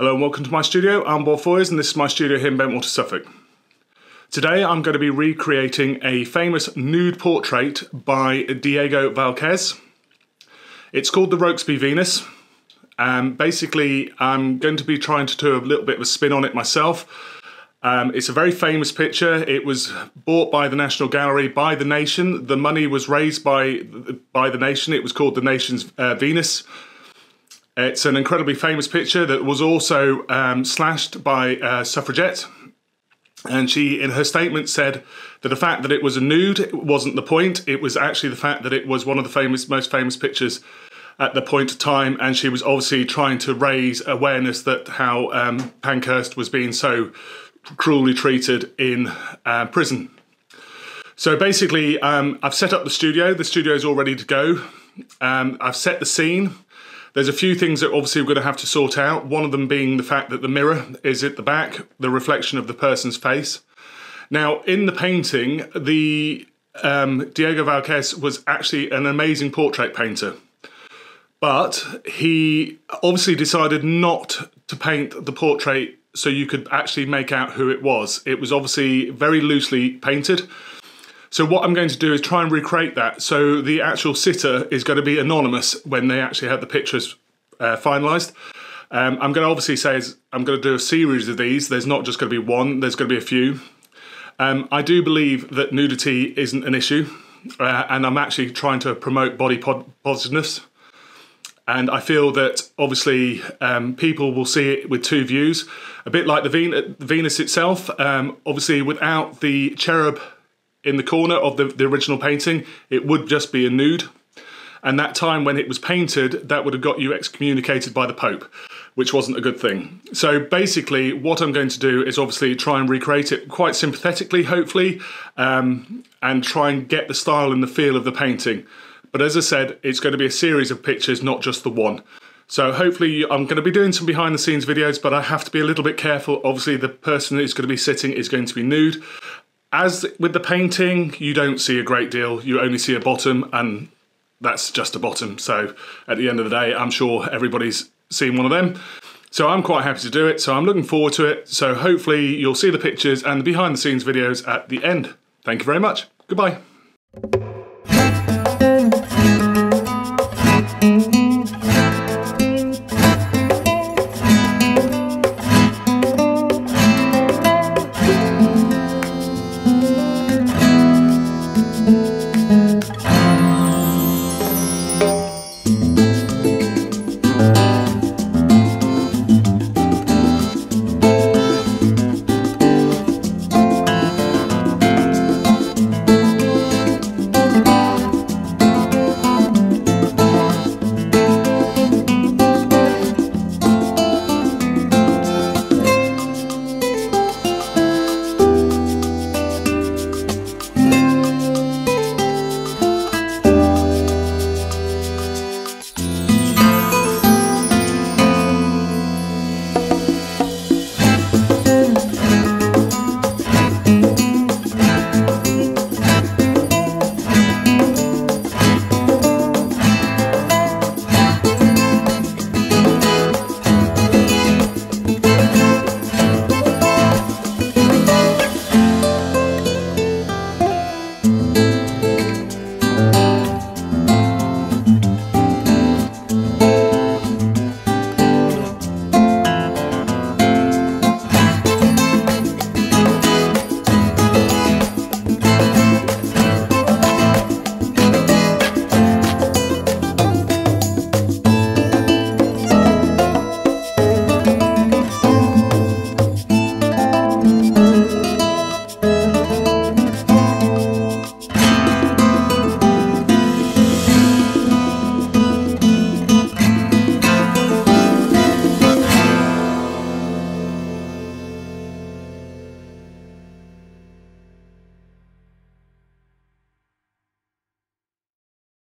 Hello and welcome to my studio. I'm Bob Foyers and this is my studio here in Bentwater, Suffolk. Today I'm going to be recreating a famous nude portrait by Diego Velázquez. It's called the Rokeby Venus. Um, basically, I'm going to be trying to do a little bit of a spin on it myself. Um, it's a very famous picture. It was bought by the National Gallery by the Nation. The money was raised by by the Nation. It was called the Nation's uh, Venus it's an incredibly famous picture that was also um, slashed by a suffragette. And she, in her statement, said that the fact that it was a nude wasn't the point. It was actually the fact that it was one of the famous, most famous pictures at the point of time. And she was obviously trying to raise awareness that how um, Pankhurst was being so cruelly treated in uh, prison. So basically, um, I've set up the studio. The studio is all ready to go. Um, I've set the scene. There's a few things that obviously we're going to have to sort out. One of them being the fact that the mirror is at the back, the reflection of the person's face. Now, in the painting, the um, Diego Velázquez was actually an amazing portrait painter. But he obviously decided not to paint the portrait so you could actually make out who it was. It was obviously very loosely painted. So what I'm going to do is try and recreate that. So the actual sitter is going to be anonymous when they actually have the pictures uh, finalised. Um, I'm going to obviously say I'm going to do a series of these. There's not just going to be one. There's going to be a few. Um, I do believe that nudity isn't an issue, uh, and I'm actually trying to promote body positiveness. And I feel that obviously um, people will see it with two views, a bit like the Venus itself. Um, obviously, without the cherub in the corner of the, the original painting, it would just be a nude. And that time when it was painted, that would have got you excommunicated by the Pope, which wasn't a good thing. So basically, what I'm going to do is obviously try and recreate it quite sympathetically, hopefully, um, and try and get the style and the feel of the painting. But as I said, it's going to be a series of pictures, not just the one. So hopefully I'm going to be doing some behind the scenes videos, but I have to be a little bit careful. Obviously the person who's going to be sitting is going to be nude. As with the painting, you don't see a great deal. You only see a bottom and that's just a bottom. So at the end of the day, I'm sure everybody's seen one of them. So I'm quite happy to do it. So I'm looking forward to it. So hopefully you'll see the pictures and the behind the scenes videos at the end. Thank you very much. Goodbye.